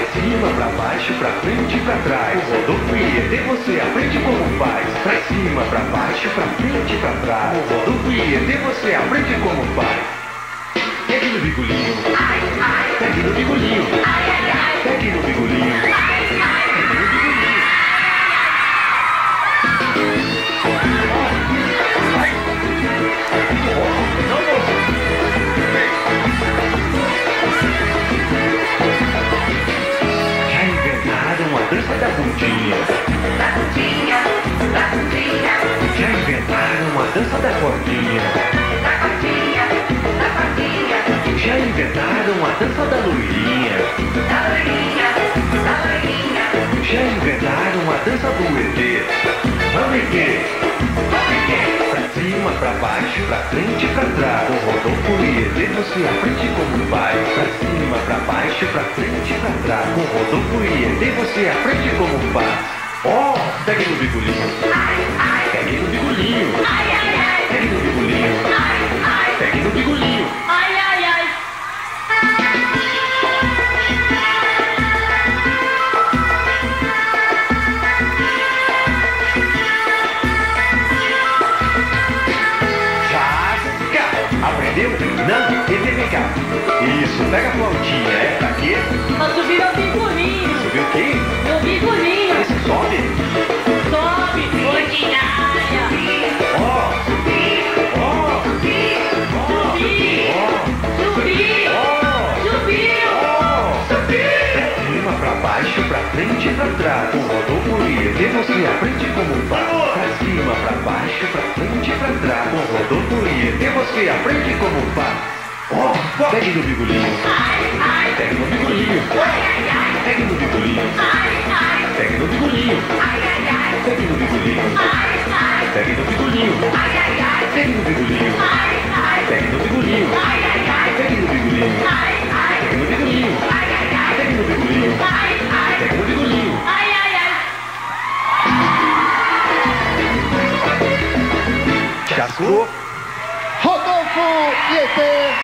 Pra cima, pra baixo, pra frente e pra trás. O Rodolfo você aprende como faz. Pra cima, pra baixo, pra frente e pra trás. O Rodolfo você aprende como faz. Dança da cordinha. da cordinha, da Já inventaram a dança da loirinha. da loirinha, da loirinha. Já inventaram a dança do ET. Vamos ver. Pra cima, pra baixo, pra frente pra trás. Com Rodolfo e ET você aprende como faz. Pra cima, pra baixo, pra frente pra trás. Com Rodolfo e ET você aprende como faz. Ó, pegue no bigolinho. Pegue no bigolinho. ai, ai, Aprendeu? Não, ET vem cá. Isso, pega a flautinha. É pra quê? Pra subir meu bigolinho, Subiu o quê? meu bigolinho, Esse sobe. sobe, ordinária, Ó, ó, subir, ó, subir, ó, subiu, ó. Pra cima, pra baixo, pra frente e pra trás. Com Rodolfo e ET você aprende como faz. Pra cima, pra baixo, pra frente e pra trás. Com Rodolfo Metemos que a frente como pá. Oh, pegue no bigolinho. Pegue no bigolinho. Pegue no bigolinho. Pegue no bigolinho. Pegue no bigolinho. Pegue no bigolinho. Pegue no bigolinho. Pegue no bigolinho. Pegue no bigolinho. Pegue no bigolinho. Pegue no bigolinho. Pegue no bigolinho. Ai, Moscú y este...